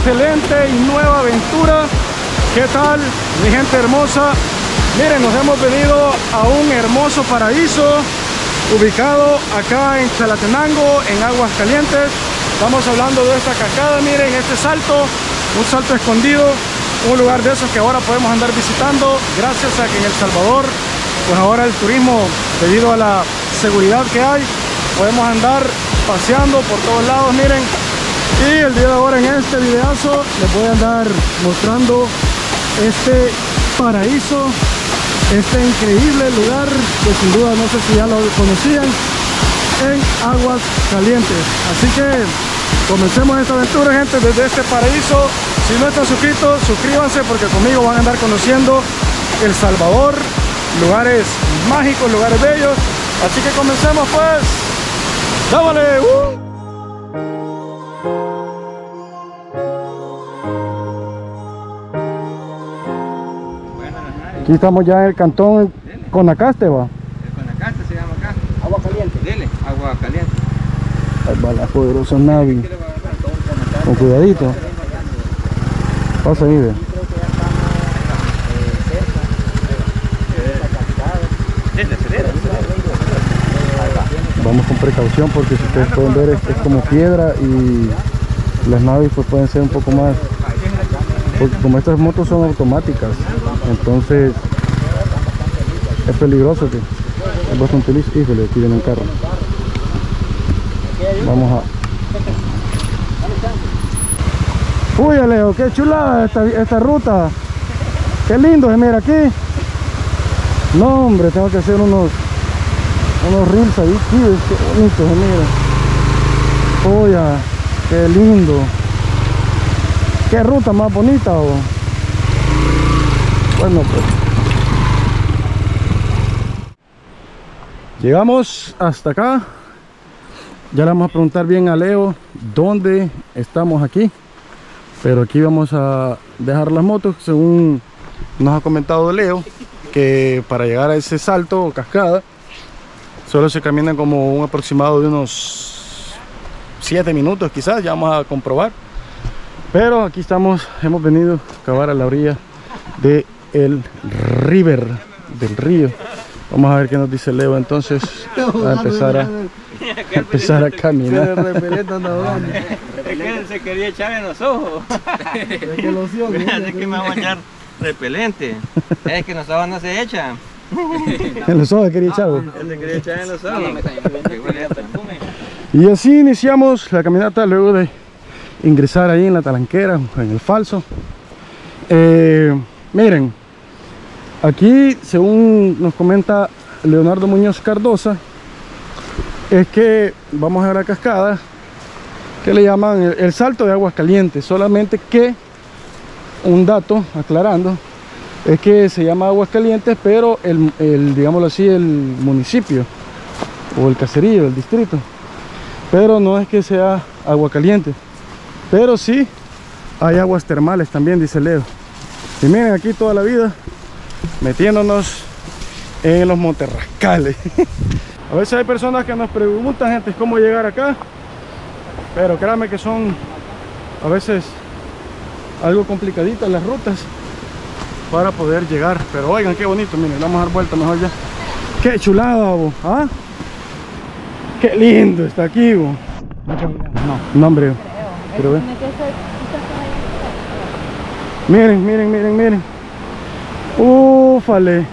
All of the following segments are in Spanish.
excelente y nueva aventura. ¿Qué tal, mi gente hermosa? Miren, nos hemos venido a un hermoso paraíso ubicado acá en Chalatenango, en Aguas Calientes. Estamos hablando de esta cascada, miren, este salto, un salto escondido, un lugar de esos que ahora podemos andar visitando gracias a que en El Salvador, pues ahora el turismo, debido a la seguridad que hay, podemos andar paseando por todos lados, miren. Y el día de ahora en este videazo les voy a andar mostrando este paraíso, este increíble lugar que sin duda no sé si ya lo conocían en Aguas Calientes. Así que comencemos esta aventura gente desde este paraíso. Si no están suscritos, suscríbanse porque conmigo van a andar conociendo El Salvador, lugares mágicos, lugares bellos. Así que comencemos pues. ¡Dámale! ¡Uh! Aquí estamos ya en el cantón Conacaste, va. El Conacaste se llama acá. Agua caliente. Dele, agua caliente. Ahí va la poderosa Navi. Con cuidadito. Pasa ahí, ve. Dele. Vamos con precaución porque si ustedes pueden ver es, es como piedra y las naves pues pueden ser un poco más porque como estas motos son automáticas entonces es peligroso que es bastante listo híjole aquí viene un carro vamos a uy Leo qué chulada esta, esta ruta qué lindo se mira aquí no hombre tengo que hacer unos unos reels ahí, qué bonito se mira. Oye, qué lindo. Qué ruta más bonita, oh. Bueno, pues. Llegamos hasta acá. Ya le vamos a preguntar bien a Leo dónde estamos aquí. Pero aquí vamos a dejar las motos según nos ha comentado Leo que para llegar a ese salto o cascada Solo se camina como un aproximado de unos 7 minutos quizás, ya vamos a comprobar. Pero aquí estamos, hemos venido a acabar a la orilla del el river, del río. Vamos a ver qué nos dice Leo entonces, a empezar a, a empezar a caminar. Es que se quería echar en los ojos. Fíjate que me va a echar repelente. Es que los ojos no se echa. En los ojos quería echar. güey. Él se quería echar en los ojos. Y así iniciamos la caminata luego de ingresar ahí en la talanquera, en el falso. Eh, miren, aquí según nos comenta Leonardo Muñoz Cardosa, es que vamos a la cascada que le llaman el, el salto de aguas calientes, solamente que un dato aclarando es que se llama aguas calientes pero el, el digámoslo así el municipio o el caserío, el distrito. Pero no es que sea agua caliente pero sí hay aguas termales también dice Leo. Y miren aquí toda la vida metiéndonos en los monterrascales a veces hay personas que nos preguntan gente cómo llegar acá pero créanme que son a veces algo complicaditas las rutas para poder llegar. Pero oigan qué bonito miren vamos a dar vuelta mejor ya. Qué chulada bo. ¿Ah? qué lindo está aquí bo. no, no hombre. Miren miren miren miren ufale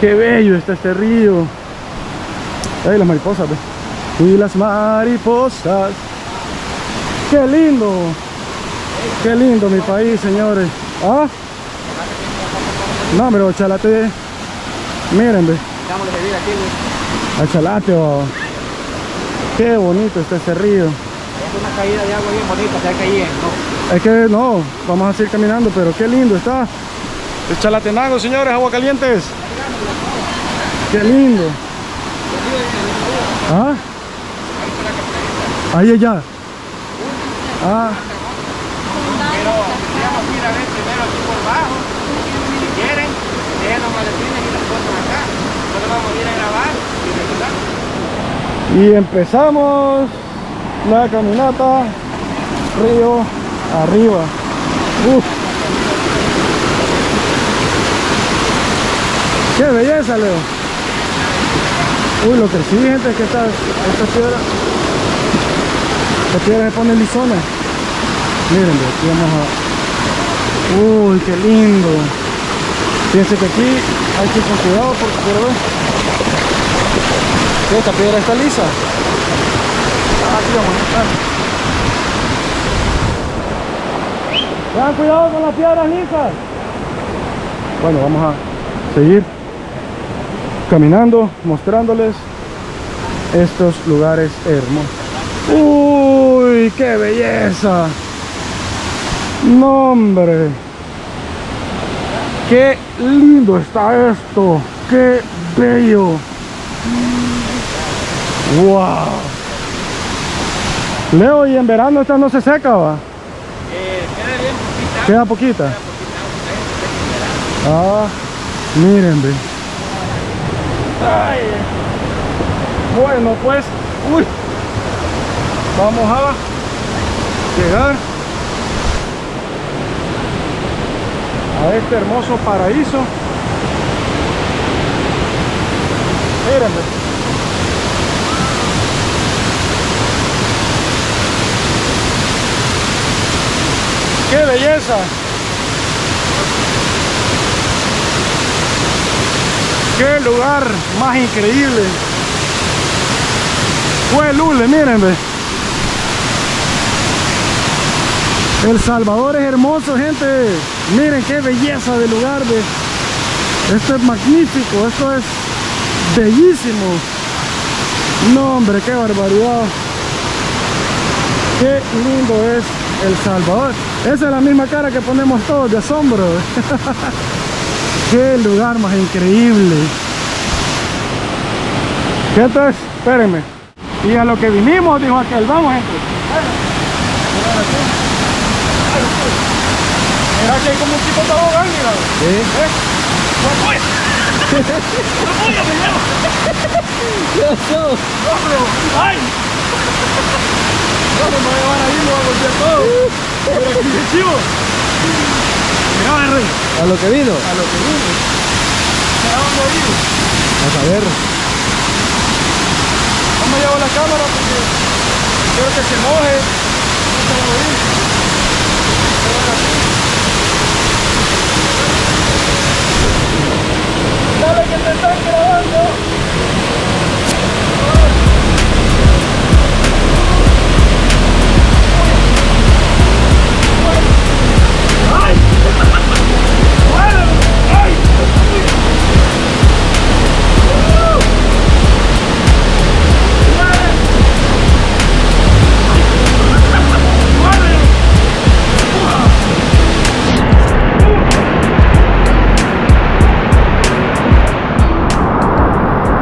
qué bello está este río ahí las mariposas ve. y las mariposas qué lindo qué lindo mi país señores ¿Ah? No, pero chalate. Miren, ve. Dámosle bebida aquí, güey. A chalate. Qué bonito está este río. Es una caída de agua bien bonita, ¿no? Es que no, vamos a seguir caminando, pero qué lindo está. El Chalatenango, señores, agua calientes. Qué lindo. ¿Ah? Ahí allá. Ah, Pero vamos a ir a ver primero aquí por abajo. Si quieren, dejen los maletines y las cosas acá. Nosotros vamos a ir a grabar y regresar. y empezamos la caminata río arriba. Uf. ¡Qué belleza, Leo! Uy, lo que sí, gente, es que esta, esta piedra, esta piedra se pone lisona. Miren, aquí vamos a... Uy, qué lindo. Fíjense que aquí hay que ir con cuidado porque quiero ver. Esta piedra está lisa. Ah, aquí vamos a estar. Tengan cuidado con las piedras lisas. Bueno, vamos a seguir caminando, mostrándoles estos lugares hermosos. ¡Uy, qué belleza! ¡No, hombre! ¡Qué lindo está esto! ¡Qué bello! ¡Wow! Leo, y en verano esta no se seca, ¿va? Eh, queda bien poquita. Queda poquita. Ah, miren, ve. Bueno, pues, uy, vamos a llegar a este hermoso paraíso. Miren, ¡Qué belleza! ¡Qué lugar más increíble! Fue Lule, miren, ve. El Salvador es hermoso, gente. Miren qué belleza de lugar, ve. Esto es magnífico, esto es bellísimo. No, hombre, qué barbaridad. Qué lindo es El Salvador. Esa es la misma cara que ponemos todos de asombro. Qué lugar más increíble. Gente, espérenme. Y a lo que vinimos, dijo aquel, vamos gente. Mira que hay como un tipo de tobogán, mira. Sí. ¿Eh? ¡No puede! ¡No. ¡Ay! No, me voy a llevar ahí, me voy a golpear todo. Pero aquí de chivo. Mira, Rey. A lo que vino. A lo que vino. ¿A dónde ir? Vamos a ver. Vamos a llevar la cámara porque quiero que se moje. No se va a morir. Dale que te están grabando.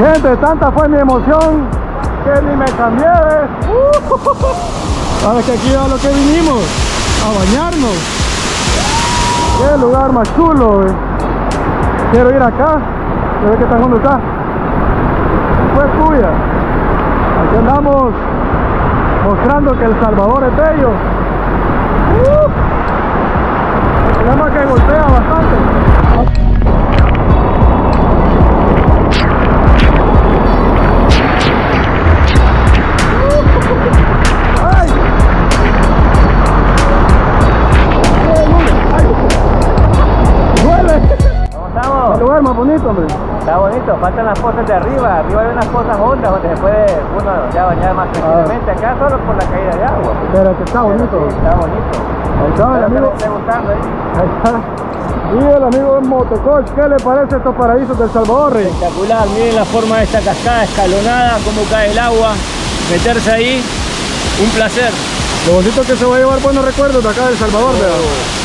Gente, tanta fue mi emoción que ni me cambié. Ahora que aquí a lo que vinimos, a bañarnos. Qué lugar más chulo, eh. Quiero ir acá, a ver qué tan hondo está. Fue tuya. Aquí andamos mostrando que El Salvador es bello. Uh. El problema que golpea bastante. Cosas de arriba. Arriba hay unas cosas hondas donde se puede uno ya bañar más tranquilamente. Acá solo por la caída de agua. Pero que está bonito. Sí, está bonito. Ahí está el amigo. esté gustando ahí. Ahí está. Y el amigo Motocoach, ¿qué le parece estos paraísos del Salvador? Espectacular, miren la forma de esta cascada escalonada, cómo cae el agua. Meterse ahí, un placer. Lo bonito que se va a llevar buenos recuerdos de acá del Salvador, vea.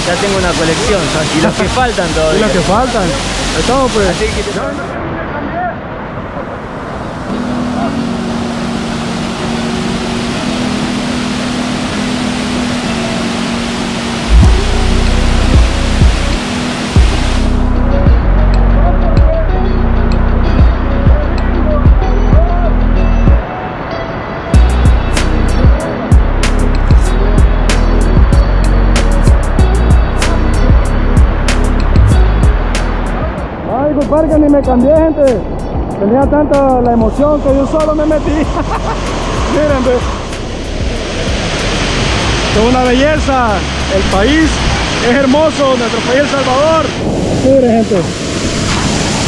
Ya tengo una colección, y los que faltan Y todavía. los que faltan. Estamos pues. Así que te- ni me cambié, gente. Tenía tanta la emoción que yo solo me metí. Miren, ve. Es una belleza. El país es hermoso, nuestro país El Salvador. Miren, gente.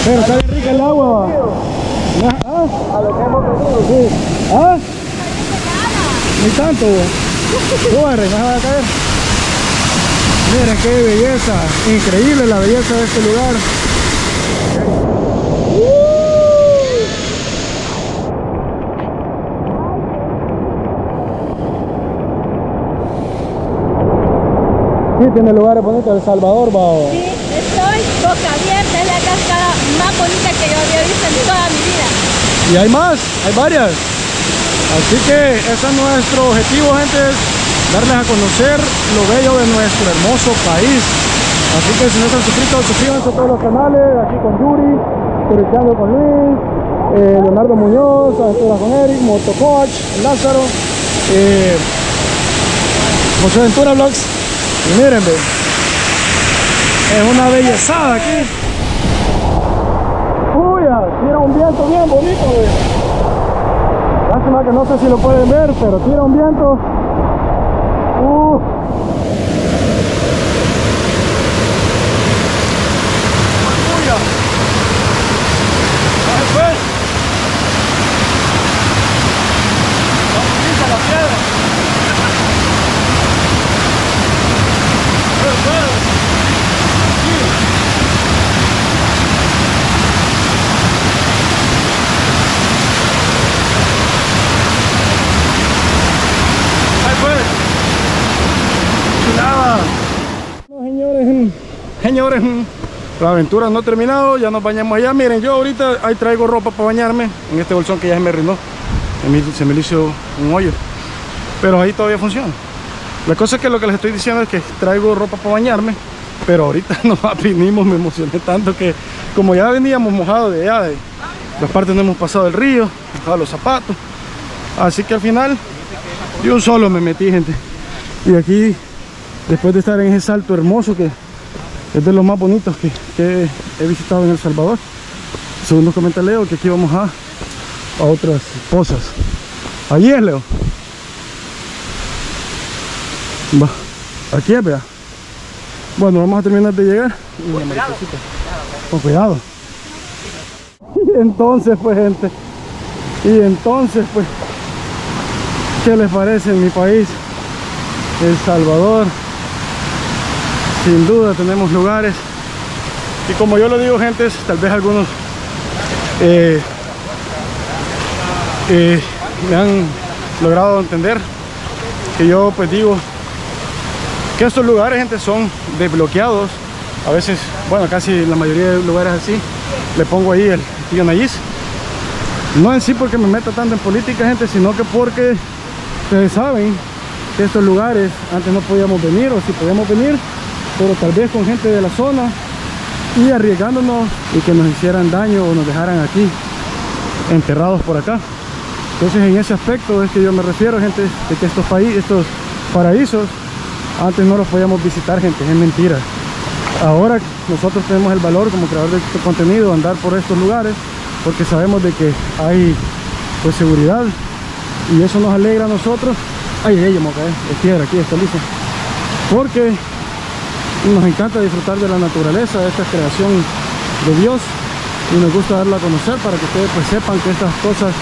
Pero está rica el agua. A lo que hemos venido. Sí. ¿Ah? Ni tanto. Vas a caer. Miren qué belleza. Increíble la belleza de este lugar. Sí, tiene lugares bonitos. El Salvador, va. Sí, estoy boca abierta, es la cascada más bonita que yo había visto en toda mi vida. Y hay más, hay varias. Así que ese es nuestro objetivo, gente, es darles a conocer lo bello de nuestro hermoso país. Así que si no se han suscrito, suscríbanse a todos los canales, aquí con Yuri, Turisteando con Luis, eh, Leonardo Muñoz, Aventura con Eric, Motocoach, Lázaro, eh, José Ventura Vlogs. Y miren, ve, es una bellezada aquí. Uy, tira un viento bien bonito, ve. Lástima que no sé si lo pueden ver, pero tira un viento. Uh. Chulada. No, señores, mm, señores, mm, la aventura no ha terminado, ya nos bañamos allá. Miren, yo ahorita ahí traigo ropa para bañarme en este bolsón que ya se me arruinó. Se me- hizo un hoyo, pero ahí todavía funciona. La cosa es que lo que les estoy diciendo es que traigo ropa para bañarme, pero ahorita nos vinimos, me emocioné tanto que como ya veníamos mojados de allá, de las partes no hemos pasado el río, mojado los zapatos, así que al final yo solo me metí, gente. Y aquí, después de estar en ese salto hermoso que es de los más bonitos que, que he visitado en El Salvador, según nos comenta Leo, que aquí vamos a, a otras pozas. Allí es, Leo. Va, aquí es, vea. Bueno, vamos a terminar de llegar. Con cuidado. Y entonces, pues, gente. Y entonces, pues, ¿qué les parece en mi país? El Salvador. Sin duda tenemos lugares. Y como yo lo digo, gente, tal vez algunos eh, eh, me han logrado entender que yo pues digo que estos lugares, gente, son desbloqueados. A veces, bueno, casi la mayoría de lugares así, le pongo ahí el tío Nayis. No en sí porque me meta tanto en política, gente, sino que porque ustedes saben que estos lugares antes no podíamos venir, o si podíamos venir, pero tal vez con gente de la zona y arriesgándonos y que nos hicieran daño o nos dejaran aquí enterrados por acá. Entonces en ese aspecto es que yo me refiero, gente, de que estos países, estos paraísos, antes no los podíamos visitar, gente, es mentira. Ahora nosotros tenemos el valor como creador de este contenido, andar por estos lugares, porque sabemos de que hay pues seguridad y eso nos alegra a nosotros. Ay, ay, ay, me voy a caer, es piedra aquí, está listo. Porque nos encanta disfrutar de la naturaleza, de esta creación de Dios y nos gusta darla a conocer para que ustedes pues sepan que estas cosas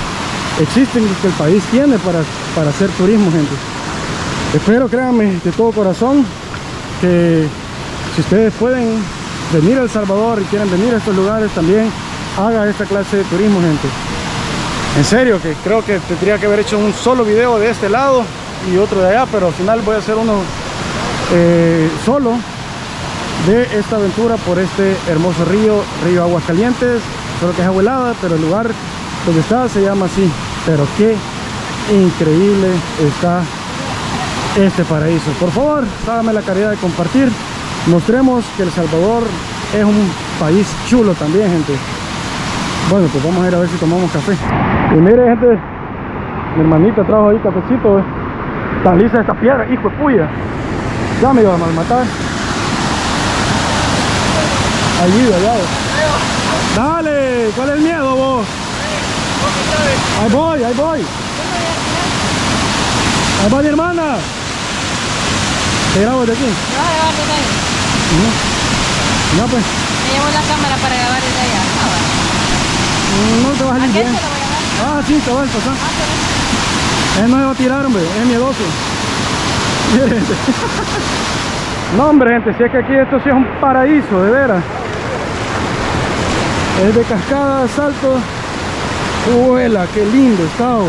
existen y que el país tiene para, para hacer turismo, gente. Espero, créanme, de todo corazón, que si ustedes pueden venir a El Salvador y quieren venir a estos lugares, también haga esta clase de turismo, gente. En serio, que creo que tendría que haber hecho un solo video de este lado y otro de allá, pero al final voy a hacer uno eh, solo de esta aventura por este hermoso río, río Aguascalientes. Solo que es agua helada, pero el lugar donde está se llama así. Pero qué increíble está este paraíso. Por favor, hágame la caridad de compartir. Mostremos que El Salvador es un país chulo también, gente. Bueno, pues vamos a ir a ver si tomamos café. Y mire, gente, mi hermanita trajo ahí cafecito. eh. Tan lisa esta piedra, hijo de puya. Ya me iba a malmatar. Allí, allá. Dale, ¿cuál es el miedo vos? Ahí voy, ahí voy. Ahí va mi hermana. Te grabo de aquí. ¿Me grabar desde ahí? No, pues, Me llevo la cámara para grabar desde allá. Ah, no te vas a ¿A salir qué bien. se lo voy dar? Ah, sí, te va a pasar. Ah, Él no se va a tirar, hombre, es miedoso. Gente. No, hombre, gente, si es que aquí esto sí es un paraíso, de veras. Es de cascada, salto. Huela, qué lindo está. oh.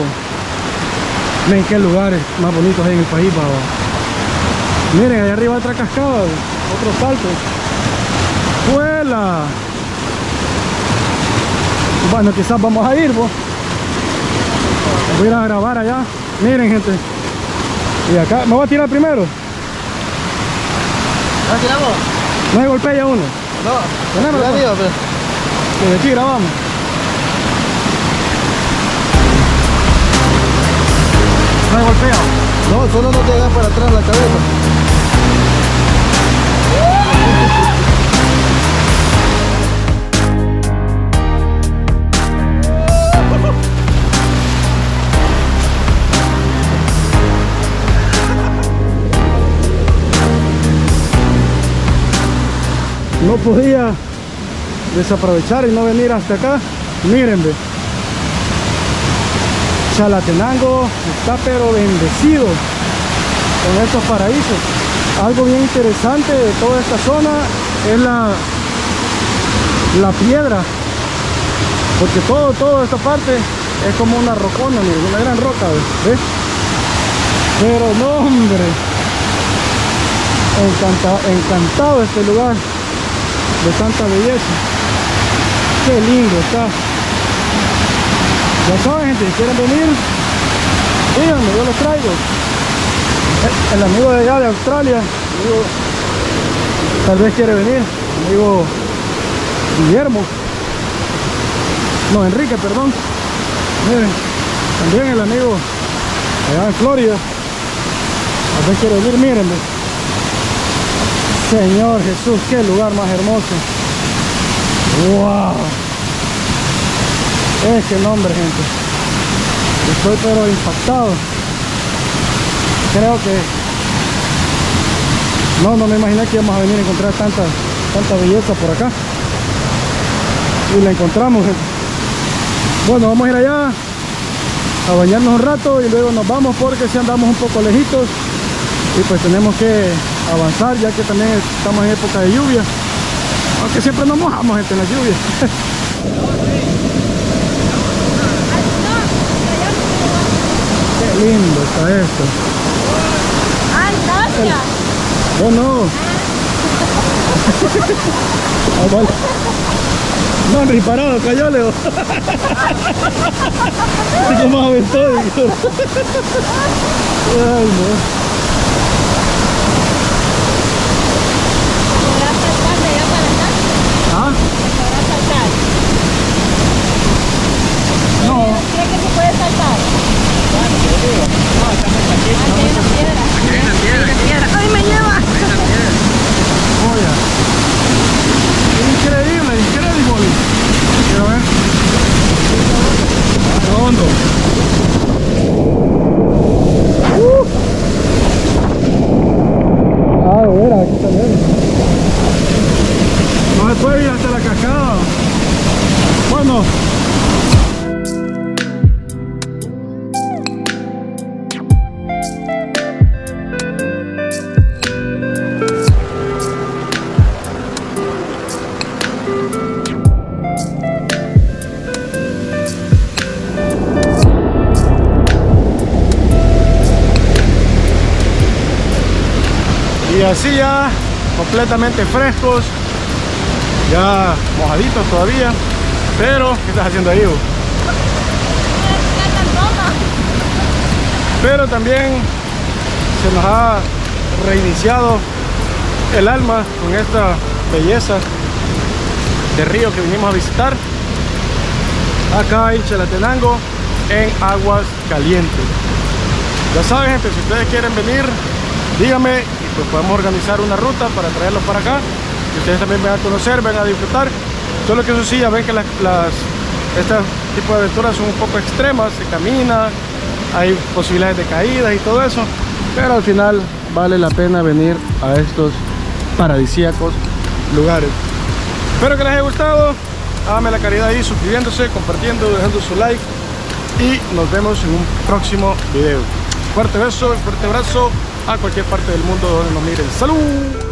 Miren qué lugares más bonitos hay en el país, baba. Miren, allá arriba otra cascada, oh, otro salto. Huela. Bueno, quizás vamos a ir, vos. Voy a ir a grabar allá. Miren, gente. Y acá, me voy a tirar primero. ¿No tiramos? No me golpea uno. No. Tenemos, Ya pues. digo, pero... Que de aquí grabamos. No me golpea. No, solo no te hagas para atrás la cabeza. No podía desaprovechar y no venir hasta acá. Miren, ve. Chalatenango está pero bendecido con estos paraísos. Algo bien interesante de toda esta zona es la, la piedra. Porque todo, toda esta parte es como una rocona, una gran roca, ¿ve? ¿Ves? Pero no, hombre. Encanta- encantado este lugar de tanta belleza. Qué lindo está. Ya saben, gente, si quieren venir, díganme, yo los traigo. El, amigo de allá de Australia, amigo, tal vez quiere venir, amigo Guillermo. No, Enrique, perdón. Miren, también el amigo allá en Florida. Tal vez quiere venir, miren. ve. Señor Jesús, qué lugar más hermoso. ¡Wow! Es que nombre, gente. Estoy pero impactado. Creo que... No, no me imaginé que íbamos a venir a encontrar tanta, tanta belleza por acá. Y la encontramos. Bueno, vamos a ir allá a bañarnos un rato y luego nos vamos porque si andamos un poco lejitos y pues tenemos que avanzar ya que también estamos en época de lluvia aunque siempre nos mojamos gente en la lluvia. Qué lindo está esto. Ay, gracias. oh no. Ah, no Henry parado cayó Leo. Así como aventó ay no ¿Podrás saltar de allá para acá? ¿Ah? ¿Podrás saltar? no ¿Cree que se puede saltar? Piedra. Una piedra. Ya, completamente frescos, ya mojaditos todavía. Pero, ¿qué estás haciendo ahí? Pero también se nos ha reiniciado el alma con esta belleza de río que vinimos a visitar. Acá en Chalatenango, en Aguas Calientes. Ya saben, gente, si ustedes quieren venir, díganme pues podemos organizar una ruta para traerlos para acá. Que ustedes también vengan a conocer, vengan a disfrutar. Solo que eso sí, ya ven que las, las este tipo de aventuras son un poco extremas, se camina, hay posibilidades de caídas y todo eso, pero al final vale la pena venir a estos paradisíacos lugares. Espero que les haya gustado, háganme la caridad ahí suscribiéndose, compartiendo, dejando su like y nos vemos en un próximo video. Fuerte beso, fuerte abrazo a cualquier parte del mundo donde nos miren. ¡Salud!